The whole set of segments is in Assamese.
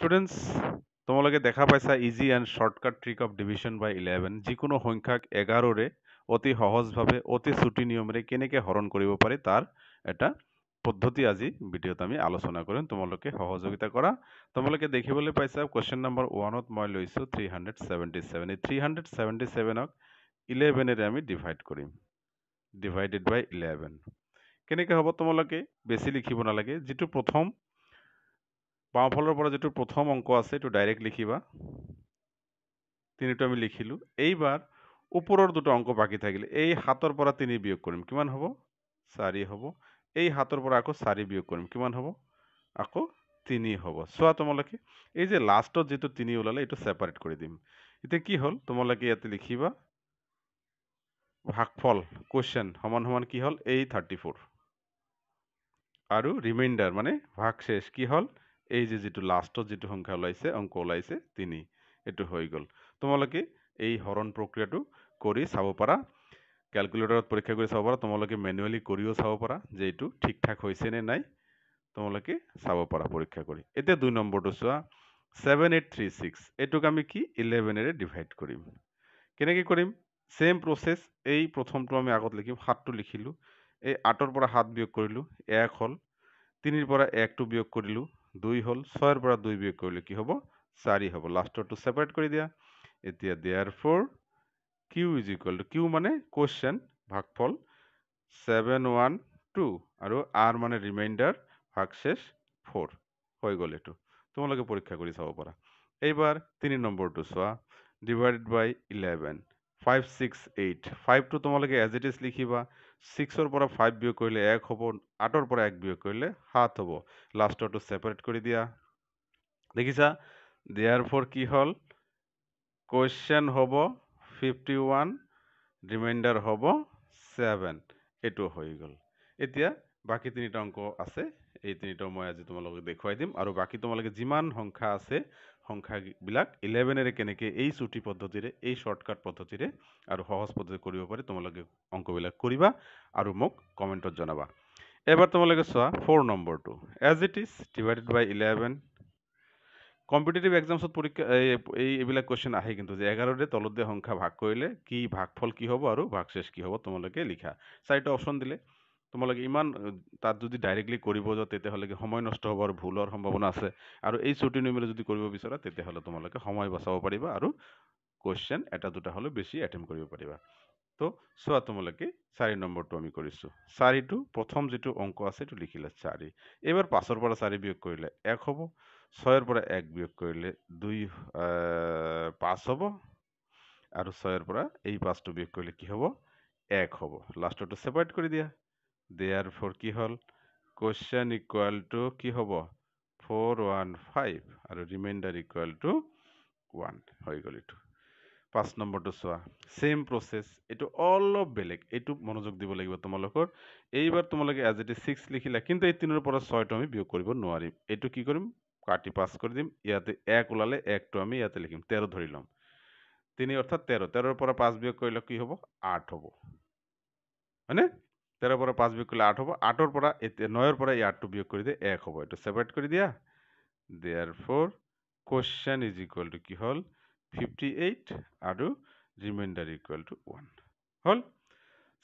ষ্টুডেণ্টছ তোমালোকে দেখা পাইছা easy and shortcut trick of division by eleven যিকোনো সংখ্যাক এঘাৰৰে অতি সহজভাৱে অতি চুটি নিয়মেৰে কেনেকৈ হৰণ কৰিব পাৰি তাৰ এটা পদ্ধতি আজি ভিডিঅ'ত আমি আলোচনা কৰিম। তোমালোকে সহযোগিতা কৰা। তোমালোকে দেখিবলৈ পাইছা কুৱেশ্যন নম্বৰ ওৱানত মই লৈছোঁ থ্ৰী হাণ্ড্ৰেড ছেভেণ্টি ছেভেন এই থ্ৰী হাণ্ড্ৰেড ছেভেণ্টি ছেভেনক ইলেভেনেৰে আমি ডিভাইড কৰিম। ডিভাইডেড বাই ইলেভেন কেনেকৈ হ'ব তোমালোকে? বেছি লিখিব নালাগে। যিটো প্ৰথম বাওঁফালৰ পৰা যিটো প্ৰথম অংক আছে এইটো ডাইৰেক্ট লিখিবা। তিনিটো আমি লিখিলোঁ। এইবাৰ ওপৰৰ দুটো অংক বাকী থাকিলে এই সাতৰ পৰা তিনি বিয়োগ কৰিম। কিমান হ'ব? চাৰি হ'ব। এই সাতৰ পৰা আকৌ চাৰি বিয়োগ কৰিম। কিমান হ'ব? আকৌ তিনি হ'ব। চোৱা তোমালোকে এই যে লাষ্টত যিটো তিনি ওলালে এইটো ছেপাৰেট কৰি দিম। এতিয়া কি হ'ল? তোমালোকে ইয়াতে লিখিবা ভাগফল কুৱেশ্যন সমান সমান কি হ'ল? এই থাৰ্টি ফ'ৰ আৰু ৰিমাইণ্ডাৰ মানে ভাগ শেষ কি হ'ল? এই যে যিটো লাষ্টত যিটো সংখ্যা ওলাইছে অংক ওলাইছে তিনি। এইটো হৈ গ'ল। তোমালোকে এই হৰণ প্ৰক্ৰিয়াটো কৰি চাব পাৰা। কেলকুলেটৰত পৰীক্ষা কৰি চাব পাৰা। তোমালোকে মেনুৱেলি কৰিও চাব পাৰা যে এইটো ঠিক ঠাক হৈছে নে নাই। তোমালোকে চাব পাৰা পৰীক্ষা কৰি। এতিয়া দুই নম্বৰটো চোৱা। ছেভেন এইট থ্ৰী ছিক্স এইটোক আমি কি ইলেভেনেৰে ডিভাইড কৰিম। কেনেকৈ কৰিম? ছেম প্ৰচেছ এই প্ৰথমটো আমি আগত লিখিম সাতটো লিখিলোঁ। এই আঠৰ পৰা সাত বিয়োগ কৰিলোঁ এক হ'ল। তিনিৰ পৰা একটো বিয়োগ কৰিলোঁ। দুই হ'ল ছয়ৰ পৰা দুই বিয়োগ কৰিলে কি হ'ব? চাৰি হ'ব। লাষ্টৰটো ছেপাৰেট কৰি দিয়া। এতিয়া therefore q is equal to q মানে কুৱেশ্যন ভাগফল ছেভেন ওৱান টু আৰু আৰ মানে ৰিমাইণ্ডাৰ ভাগশেষ ফ'ৰ হৈ গ'ল এইটো। তোমালোকে পৰীক্ষা কৰি চাব পাৰা। এইবাৰ তিনি নম্বৰটো চোৱা। Divided by eleven five six eight ফাইভটো তোমালোকে এজ ইট ইজ লিখিবা। ছিক্সৰ পৰা ফাইভ বিয়োগ কৰিলে এক হ'ব আঠৰ পৰা এক বিয়োগ কৰিলে সাত হ'ব। লাষ্টৰটো ছেপাৰেট কৰি দিয়া। দেখিছা? দিয়াৰ ফৰ কি হ'ল? কুৱেশ্যন হ'ব ফিফটি ওৱান ৰিমাইণ্ডাৰ হ'ব ছেভেন এইটো হৈ গ'ল। এতিয়া বাকী তিনিটা অংক আছে। এই তিনিটাও মই আজি তোমালোকক দেখুৱাই দিম। আৰু বাকী তোমালোকে যিমান সংখ্যা আছে সংখ্যাবিলাক ইলেভেনেৰে কেনেকৈ এই চুটি পদ্ধতিৰে এই শ্বৰ্টকাট পদ্ধতিৰে আৰু সহজ পদ্ধতি কৰিব পাৰি তোমালোকে অংকবিলাক কৰিবা আৰু মোক কমেণ্টত জনাবা। এবাৰ তোমালোকে চোৱা ফ'ৰ নম্বৰটো as it is divided by eleven competitive এক্সামছত পৰীক্ষা এই এইবিলাক কুৱেশ্যন আহে কিন্তু যে এঘাৰৰে তলত দিয়া সংখ্যা ভাগ কৰিলে কি ভাগফল কি হ'ব আৰু ভাগশেষ কি হ'ব তোমালোকে লিখা। চাৰিটা অপশ্যন দিলে। তোমালোকে ইমান তাত যদি ডাইৰেক্টলি কৰিব যাওঁ তেতিয়াহ'লে সময় নষ্ট হ'ব আৰু ভুলৰ সম্ভাৱনা আছে। আৰু এই ছুটি নিমিলে যদি কৰিব বিচৰা তেতিয়াহ'লে তোমালোকে সময় বচাব পাৰিবা আৰু কুৱেশ্যন এটা দুটা হ'লেও বেছি এটেম্প কৰিব পাৰিবা। তো চোৱা তোমালোকে চাৰি নম্বৰটো আমি কৰিছোঁ। চাৰিটো প্ৰথম যিটো অংক আছে এইটো লিখিলে চাৰি। এইবাৰ পাঁচৰ পৰা চাৰি বিয়োগ কৰিলে এক হ'ব ছয়ৰ পৰা এক বিয়োগ কৰিলে দুই পাঁচ হ'ব আৰু ছয়ৰ পৰা এই পাঁচটো বিয়োগ কৰিলে কি হ'ব? এক হ'ব। লাষ্টৰটো ছেপাৰেট কৰি দিয়া। দেয়াৰ ফ'ৰ কি হ'ল? কুৱেশ্যন ইকুৱেল টু কি হ'ব? ফ'ৰ ওৱান ফাইভ আৰু ৰিমাইণ্ডাৰ ইকুৱেল টু ওৱান হৈ গ'ল এইটো। পাঁচ নম্বৰটো চোৱা। ছেইম প্ৰচেছ এইটো অলপ বেলেগ। এইটো মনোযোগ দিব লাগিব তোমালোকৰ। এইবাৰ তোমালোকে এজ এ ছিক্স লিখিলা কিন্তু এই তিনিৰ পৰা ছয়টো আমি বিয়োগ কৰিব নোৱাৰিম। এইটো কি কৰিম? কাটি পাছ কৰি দিম। ইয়াতে এক ওলালে একটো আমি ইয়াতে লিখিম। তেৰ ধৰি ল'ম। তিনি অৰ্থাৎ তেৰ। তেৰৰ পৰা পাঁচ বিয়োগ কৰিলে কি হ'ব? আঠ হ'ব। হয়নে? তেৰৰ পৰা পাঁচ বিয়োগ কৰিলে আঠ হ'ব আঠৰ পৰা এতিয়া নয়ৰ পৰা এই আঠটো বিয়োগ কৰি দিয়ে এক হ'ব। এইটো ছেপাৰেট কৰি দিয়া। দেয়াৰ ফ'ৰ কুৱেশ্যন ইজ ইকুৱেল টু কি হ'ল? ফিফটি এইট আৰু ৰিমাইণ্ডাৰ ইকুৱেল টু ওৱান হ'ল?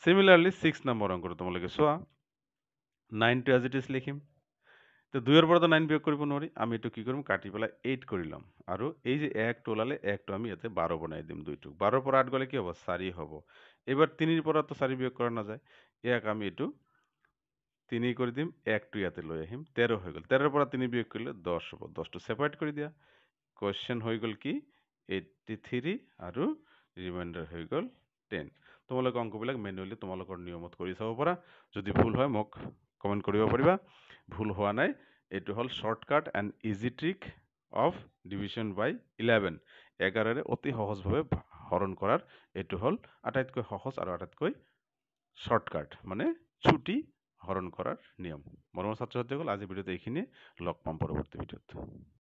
চিমিলাৰলি ছিক্স নম্বৰ অংকটো তোমালোকে চোৱা। নাইনটো এজ ইট ইজ লিখিম। তো দুইয়েৰ পৰে তো নাইন বিয়োগ কৰিব নোৱাৰি। আমি এইটো কি কৰিম? কাটি পেলাই এইট কৰি ল'ম। আৰু এই যে একটো ওলালে একটো আমি ইয়াতে বাৰ বনাই দিম দুইটোক। বাৰৰ পৰা আঠ গ'লে কি হ'ব? চাৰি হ'ব। এইবাৰ তিনিৰ পৰাতো চাৰি বিয়োগ কৰা নাযায়। ইয়াক আমি এইটো তিনি কৰি দিম একটো ইয়াতে লৈ আহিম। তেৰ হৈ গ'ল। তেৰৰ পৰা তিনি বিয়োগ কৰিলে দহ হ'ব। দহটো ছেপাৰেট কৰি দিয়া। কুৱেশ্যন হৈ গ'ল কি? এইটটি থ্ৰী আৰু ৰিমাইণ্ডাৰ হৈ গ'ল টেন তোমালোকে অংকবিলাক মেনুৱেলি তোমালোকৰ নিয়মত কৰি চাব পাৰা। যদি ভুল হয় মোক কমেণ্ট কৰিব পাৰিবা। ভুল হোৱা নাই এইটো হ'ল shortcut and easy trick of division by eleven এঘাৰেৰে অতি সহজভাৱে হৰণ কৰাৰ এইটো হ'ল আটাইতকৈ সহজ আৰু আটাইতকৈ শ্বৰ্টকাট মানে ছুটি হৰণ কৰাৰ নিয়ম। মৰমৰ ছাত্ৰ ছাত্ৰীসকল আজি ভিডিঅ'ত এইখিনিয়ে লগ পাম পৰৱৰ্তী ভিডিঅ'ত